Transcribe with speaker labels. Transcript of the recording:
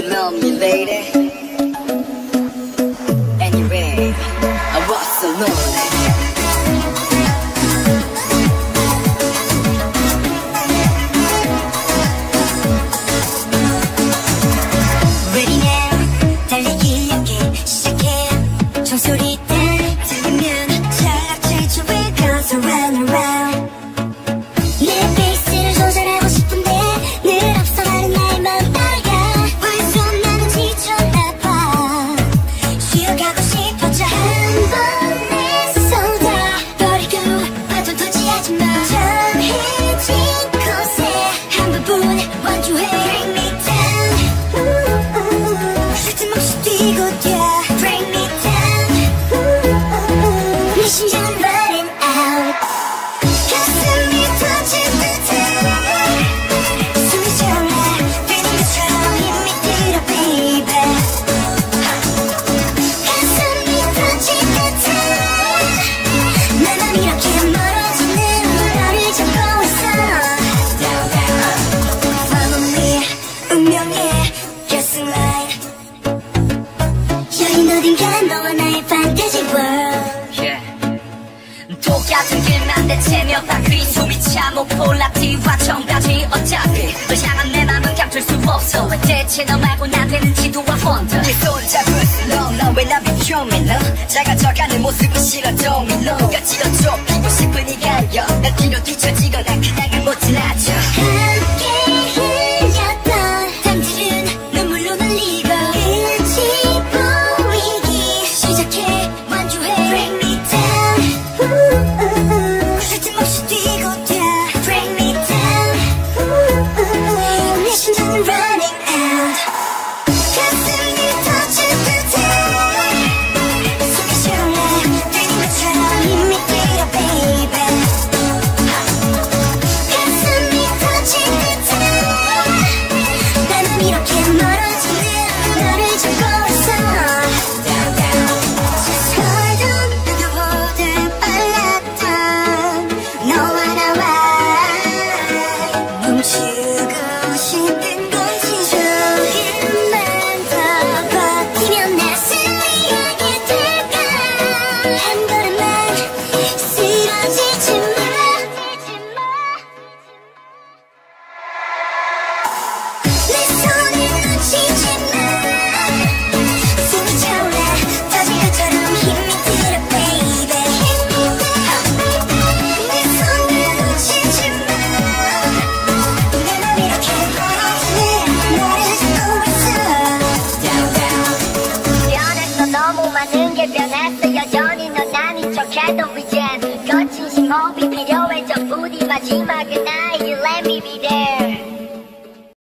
Speaker 1: you know me, lady. Asians 속 같은 길만 대체며 바퀴 숨이 차 못 폴라 뒤와 정답이 어차피. 널 향한 내 맘은 감출 수 없어. 왜 대체 너 말고 나 되는지도 I wonder 내손 잡은 slow 너왜나 비켜 밀러? 작아져가는 모습은 싫어 도미노 거칠어 좁히고 싶으니까요. 난 뒤로
Speaker 2: 뒤쳐지
Speaker 3: Chima, good night.